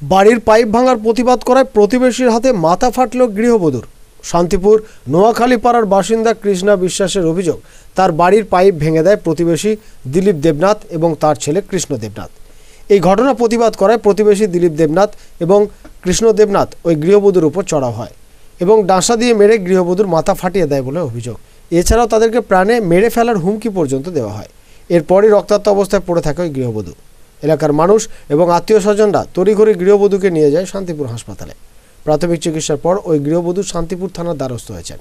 বাড়ির পাইপ ভাঙার প্রতিবাদ করায় প্রতিবেশীর হাতে মাথা ফাটল গৃহবধূর। শান্তিপুর নোয়াখালী পাড়ার বাসিন্দা কৃষ্ণা বিশ্বাসের অভিযোগ, তার বাড়ির পাইপ ভেঙে দেয় প্রতিবেশী দিলীপ দেবনাথ এবং তার ছেলে কৃষ্ণ দেবনাথ। এই ঘটনা প্রতিবাদ করায় প্রতিবেশী দিলীপ দেবনাথ এবং কৃষ্ণ দেবনাথ ওই গৃহবধূর উপর চড়াও হয় এবং ডাঁসা দিয়ে মেরে গৃহবধূর মাথা ফাটিয়ে দেয় বলে অভিযোগ। এছাড়াও তাদেরকে প্রাণে মেরে ফেলার হুমকি পর্যন্ত দেওয়া হয়। এরপরই রক্তাক্ত অবস্থায় পড়ে থাকে ওই গৃহবধূ। এলাকার মানুষ এবং আত্মীয় স্বজনরা তড়িঘড়ি গৃহবধূকে নিয়ে যায় শান্তিপুর হাসপাতালে। প্রাথমিক চিকিৎসার পর ওই গৃহবধূ শান্তিপুর থানার দ্বারস্থ হয়েছেন।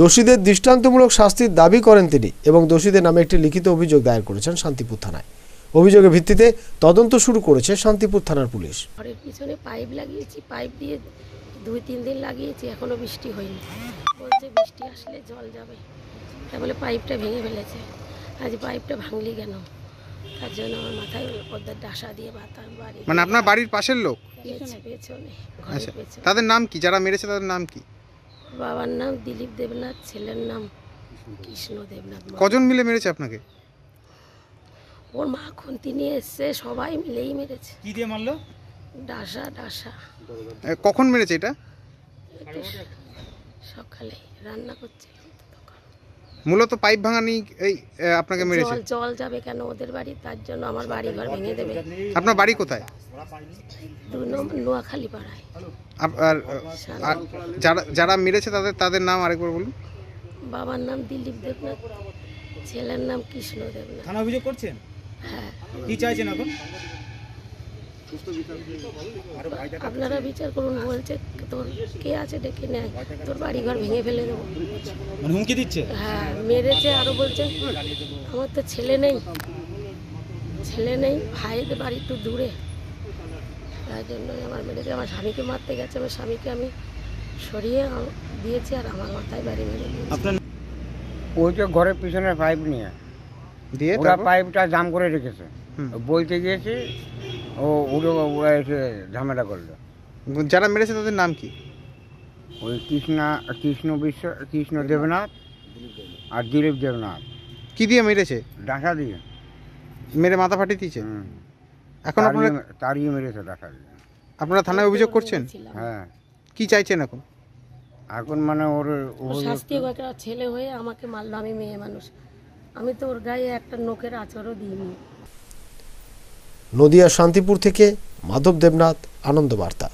দোষীদের দৃষ্টান্তমূলক শাস্তির দাবি করেন তিনি এবং দোষীদের নামে একটি লিখিত অভিযোগ দায়ের করেছেন শান্তিপুর থানায়। অভিযোগের ভিত্তিতে তদন্ত শুরু করেছে শান্তিপুর থানার পুলিশ। ঘরের পিছনে পাইপ লাগিয়েছি, পাইপ দিয়ে দুই, তিন দিন লাগিয়েছি, এখনও বৃষ্টি হয়নি। বলছে বৃষ্টি আসলে জল যাবে। বলে পাইপটা ভেঙে ফেলেছে। আজ পাইপটা ভাঙলি কেন? তার জন্য আমার মাথায় ওদের ডাসা দিয়ে বাতা বাড়ি মানে আপনার বাড়ির পাশের লোক? পেছনে আচ্ছা পেছনে। তাদের নাম কি? যারা মেরেছে তাদের নাম কি? বাবার নাম দিলীপ দেবনাথ ছেলের নাম কৃষ্ণ দেবনাথ মা- কজন মিলে মেরেছে আপনাকে? ওর মা খুন্তি নিয়ে এসছে সবাই মিলেই মেরেছে। কি দিয়ে মারলো? ডাসা ডাসা। এ, কখন মেরেছে এটা? একটু সকালে রান্না তখন মূলত পাইপ ভাঙা নিয়ে এই আপনাকে মেরেছে? জল জল যাবে কেন ওদের বাড়ি? তার জন্য আমার বাড়ি ঘর ভেঙে দেবে। আপনার বাড়ি কোথায়? দু নম্বর নোয়াখালী পাড়ায় আপ- আর আর যারা যারা মেরেছে তাদের তাদের নাম আরেকবার বলুন। বাবার নাম দিলীপ দেবনাথ ছেলের নাম কৃষ্ণ দেবনাথ। থানা অভিযোগ করছেন? হ্যাঁ। কি চাইছেন এখন? আপনারা বিচার করুন বলছে তোর কে আছে ডেকে নেয় তোর বাড়ি ঘর ভেঙে ফেলে দেবো। মানে হুমকি দিচ্ছে? হ্যাঁ মেরেছে আরও বলছে আমার তো ছেলে নেই ছেলে নেই ভাইদের বাড়ি একটু দূরে। তাই জন্য আমার মেরেছে আমার স্বামীকে মারতে গেছে আমার স্বামীকে আমি সরিয়ে দিয়েছি আর আমার মাথায় বাড়ি মেরে দিয়েছি। ওই তো ঘরের পিছনে পাইপ নিয়ে দিয়ে ওরা পাইপটা জাম করে রেখেছে। বলতে গিয়েছি ও উড়ে ওরা এসে ঝামেলা করল। যারা মেরেছে তাদের নাম কি? ওই কৃষ্ণা কৃষ্ণ বিশ্ব কৃষ্ণ দেবনাথ আর দিলীপ দেবনাথ। কি দিয়ে মেরেছে? ডাঁসা দিয়ে। মেরে মাথা ফাটিয়ে দিয়েছে? হুম। এখন আপনারা তাড়িয়ে- তাড়িয়ে মেরেছে ডাঁসা দিয়ে। আপনারা থানায় অভিযোগ করছেন? হ্যাঁ। কি চাইছেন এখন? এখন মানে ওর ওর ওর শাস্তি হোক, একটা ছেলে হয়ে আমাকে মারলো আমি মেয়ে মানুষ। আমি তো ওর গায়ে একটা নোকের আচরও দিইনি। নদিয়া শান্তিপুর থেকে মাধব দেবনাথ আনন্দ বার্তা